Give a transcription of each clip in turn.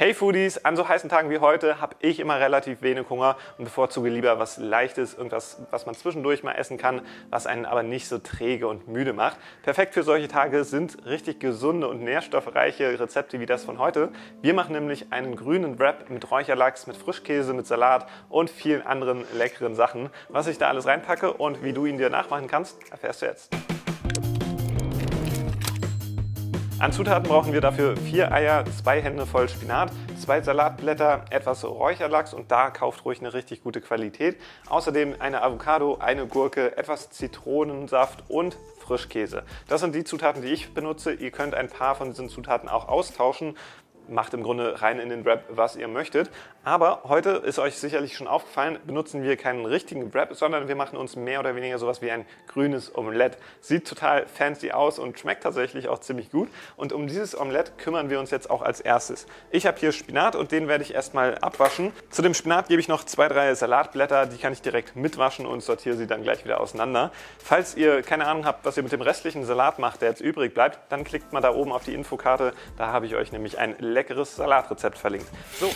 Hey Foodies, an so heißen Tagen wie heute habe ich immer relativ wenig Hunger und bevorzuge lieber was Leichtes, irgendwas, was man zwischendurch mal essen kann, was einen aber nicht so träge und müde macht. Perfekt für solche Tage sind richtig gesunde und nährstoffreiche Rezepte wie das von heute. Wir machen nämlich einen grünen Wrap mit Räucherlachs, mit Frischkäse, mit Salat und vielen anderen leckeren Sachen. Was ich da alles reinpacke und wie du ihn dir nachmachen kannst, erfährst du jetzt. An Zutaten brauchen wir dafür vier Eier, zwei Hände voll Spinat, zwei Salatblätter, etwas Räucherlachs und da kauft ruhig eine richtig gute Qualität. Außerdem eine Avocado, eine Gurke, etwas Zitronensaft und Frischkäse. Das sind die Zutaten, die ich benutze. Ihr könnt ein paar von diesen Zutaten auch austauschen macht im Grunde rein in den Wrap, was ihr möchtet. Aber heute ist euch sicherlich schon aufgefallen, benutzen wir keinen richtigen Wrap, sondern wir machen uns mehr oder weniger sowas wie ein grünes Omelette. Sieht total fancy aus und schmeckt tatsächlich auch ziemlich gut. Und um dieses Omelette kümmern wir uns jetzt auch als erstes. Ich habe hier Spinat und den werde ich erstmal abwaschen. Zu dem Spinat gebe ich noch zwei, drei Salatblätter, die kann ich direkt mitwaschen und sortiere sie dann gleich wieder auseinander. Falls ihr keine Ahnung habt, was ihr mit dem restlichen Salat macht, der jetzt übrig bleibt, dann klickt mal da oben auf die Infokarte. Da habe ich euch nämlich ein leckeres Salatrezept verlinkt. So.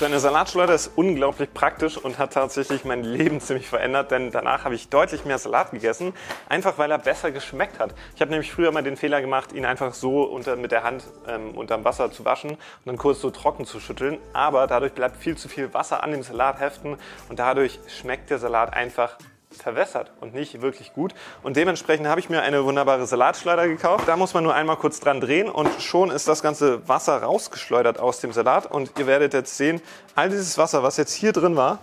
So eine Salatschleuder ist unglaublich praktisch und hat tatsächlich mein Leben ziemlich verändert, denn danach habe ich deutlich mehr Salat gegessen, einfach weil er besser geschmeckt hat. Ich habe nämlich früher mal den Fehler gemacht, ihn einfach so unter, mit der Hand ähm, unterm Wasser zu waschen und dann kurz so trocken zu schütteln, aber dadurch bleibt viel zu viel Wasser an dem Salat heften und dadurch schmeckt der Salat einfach verwässert und nicht wirklich gut. Und dementsprechend habe ich mir eine wunderbare Salatschleuder gekauft. Da muss man nur einmal kurz dran drehen und schon ist das ganze Wasser rausgeschleudert aus dem Salat. Und ihr werdet jetzt sehen, all dieses Wasser, was jetzt hier drin war,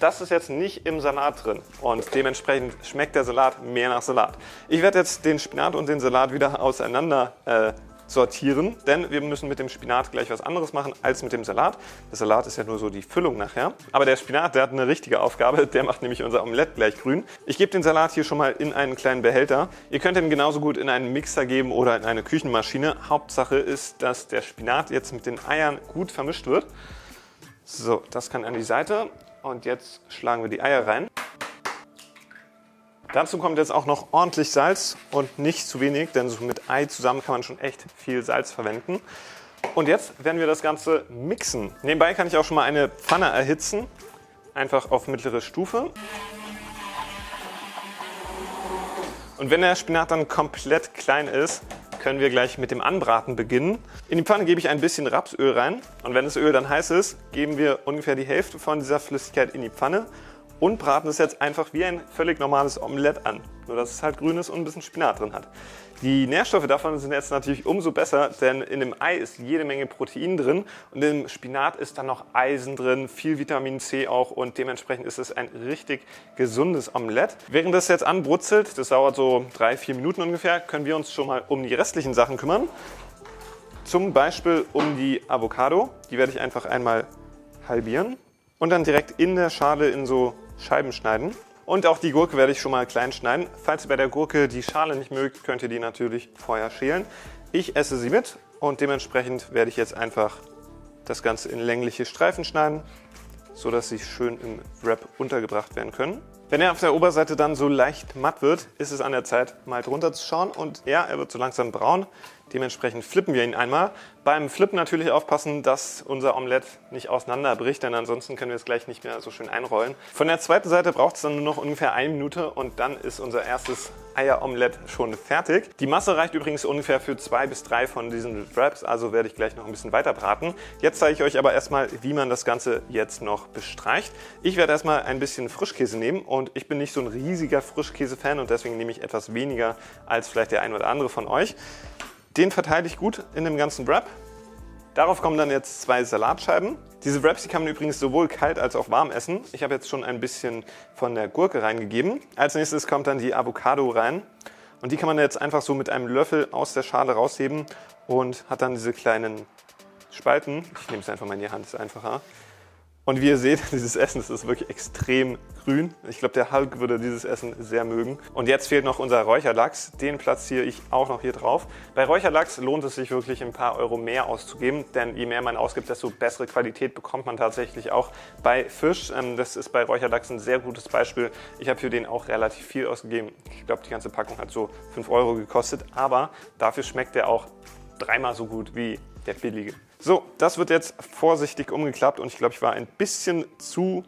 das ist jetzt nicht im Salat drin und dementsprechend schmeckt der Salat mehr nach Salat. Ich werde jetzt den Spinat und den Salat wieder auseinander äh, sortieren, denn wir müssen mit dem Spinat gleich was anderes machen als mit dem Salat. Der Salat ist ja nur so die Füllung nachher. Aber der Spinat, der hat eine richtige Aufgabe, der macht nämlich unser Omelett gleich grün. Ich gebe den Salat hier schon mal in einen kleinen Behälter. Ihr könnt ihn genauso gut in einen Mixer geben oder in eine Küchenmaschine. Hauptsache ist, dass der Spinat jetzt mit den Eiern gut vermischt wird. So, das kann an die Seite. Und jetzt schlagen wir die Eier rein. Dazu kommt jetzt auch noch ordentlich Salz und nicht zu wenig, denn so mit Ei zusammen kann man schon echt viel Salz verwenden. Und jetzt werden wir das Ganze mixen. Nebenbei kann ich auch schon mal eine Pfanne erhitzen, einfach auf mittlere Stufe. Und wenn der Spinat dann komplett klein ist, können wir gleich mit dem Anbraten beginnen. In die Pfanne gebe ich ein bisschen Rapsöl rein und wenn das Öl dann heiß ist, geben wir ungefähr die Hälfte von dieser Flüssigkeit in die Pfanne und braten es jetzt einfach wie ein völlig normales Omelett an. Nur dass es halt grün ist und ein bisschen Spinat drin hat. Die Nährstoffe davon sind jetzt natürlich umso besser, denn in dem Ei ist jede Menge Protein drin und im Spinat ist dann noch Eisen drin, viel Vitamin C auch und dementsprechend ist es ein richtig gesundes Omelett. Während das jetzt anbrutzelt, das dauert so drei, vier Minuten ungefähr, können wir uns schon mal um die restlichen Sachen kümmern. Zum Beispiel um die Avocado. Die werde ich einfach einmal halbieren und dann direkt in der Schale in so Scheiben schneiden. Und auch die Gurke werde ich schon mal klein schneiden. Falls ihr bei der Gurke die Schale nicht mögt, könnt ihr die natürlich vorher schälen. Ich esse sie mit und dementsprechend werde ich jetzt einfach das Ganze in längliche Streifen schneiden, sodass sie schön im Wrap untergebracht werden können. Wenn er auf der Oberseite dann so leicht matt wird, ist es an der Zeit, mal drunter zu schauen. Und ja, er wird so langsam braun. Dementsprechend flippen wir ihn einmal. Beim Flippen natürlich aufpassen, dass unser Omelett nicht auseinanderbricht, denn ansonsten können wir es gleich nicht mehr so schön einrollen. Von der zweiten Seite braucht es dann nur noch ungefähr eine Minute und dann ist unser erstes Eieromelett schon fertig. Die Masse reicht übrigens ungefähr für zwei bis drei von diesen Wraps, also werde ich gleich noch ein bisschen weiter braten. Jetzt zeige ich euch aber erstmal, wie man das Ganze jetzt noch bestreicht. Ich werde erstmal ein bisschen Frischkäse nehmen und ich bin nicht so ein riesiger Frischkäse-Fan und deswegen nehme ich etwas weniger als vielleicht der ein oder andere von euch. Den verteile ich gut in dem ganzen Wrap. Darauf kommen dann jetzt zwei Salatscheiben. Diese Wraps die kann man übrigens sowohl kalt als auch warm essen. Ich habe jetzt schon ein bisschen von der Gurke reingegeben. Als nächstes kommt dann die Avocado rein. Und die kann man jetzt einfach so mit einem Löffel aus der Schale rausheben und hat dann diese kleinen Spalten. Ich nehme es einfach mal in die Hand, ist einfacher. Und wie ihr seht, dieses Essen das ist wirklich extrem grün. Ich glaube, der Hulk würde dieses Essen sehr mögen. Und jetzt fehlt noch unser Räucherlachs. Den platziere ich auch noch hier drauf. Bei Räucherlachs lohnt es sich wirklich ein paar Euro mehr auszugeben, denn je mehr man ausgibt, desto bessere Qualität bekommt man tatsächlich auch bei Fisch. Ähm, das ist bei Räucherlachs ein sehr gutes Beispiel. Ich habe für den auch relativ viel ausgegeben. Ich glaube, die ganze Packung hat so 5 Euro gekostet, aber dafür schmeckt der auch dreimal so gut wie der billige. So, das wird jetzt vorsichtig umgeklappt und ich glaube, ich war ein bisschen zu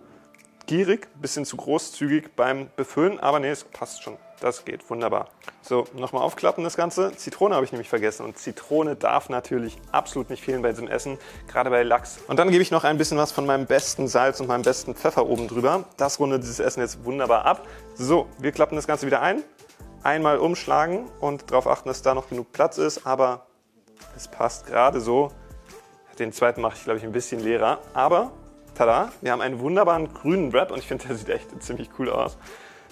gierig, ein bisschen zu großzügig beim Befüllen, aber nee, es passt schon. Das geht wunderbar. So, nochmal aufklappen das Ganze. Zitrone habe ich nämlich vergessen und Zitrone darf natürlich absolut nicht fehlen bei diesem Essen, gerade bei Lachs. Und dann gebe ich noch ein bisschen was von meinem besten Salz und meinem besten Pfeffer oben drüber. Das rundet dieses Essen jetzt wunderbar ab. So, wir klappen das Ganze wieder ein. Einmal umschlagen und darauf achten, dass da noch genug Platz ist, aber es passt gerade so. Den zweiten mache ich, glaube ich, ein bisschen leerer, aber tada, wir haben einen wunderbaren grünen Wrap und ich finde, der sieht echt ziemlich cool aus.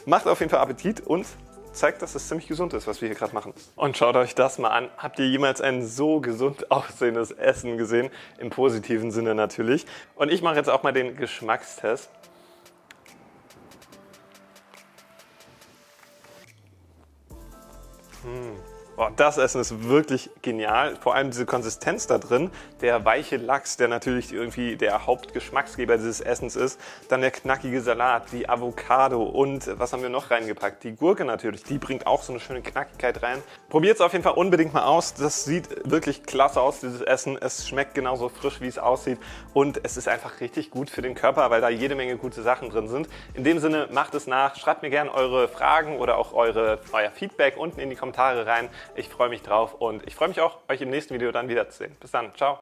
Macht auf jeden Fall Appetit und zeigt, dass es ziemlich gesund ist, was wir hier gerade machen. Und schaut euch das mal an. Habt ihr jemals ein so gesund aussehendes Essen gesehen? Im positiven Sinne natürlich. Und ich mache jetzt auch mal den Geschmackstest. Mmh. Oh, das Essen ist wirklich genial. Vor allem diese Konsistenz da drin. Der weiche Lachs, der natürlich irgendwie der Hauptgeschmacksgeber dieses Essens ist. Dann der knackige Salat, die Avocado und was haben wir noch reingepackt? Die Gurke natürlich. Die bringt auch so eine schöne Knackigkeit rein. Probiert es auf jeden Fall unbedingt mal aus. Das sieht wirklich klasse aus, dieses Essen. Es schmeckt genauso frisch, wie es aussieht. Und es ist einfach richtig gut für den Körper, weil da jede Menge gute Sachen drin sind. In dem Sinne, macht es nach. Schreibt mir gerne eure Fragen oder auch eure, euer Feedback unten in die Kommentare rein. Ich freue mich drauf und ich freue mich auch, euch im nächsten Video dann wiederzusehen. Bis dann, ciao.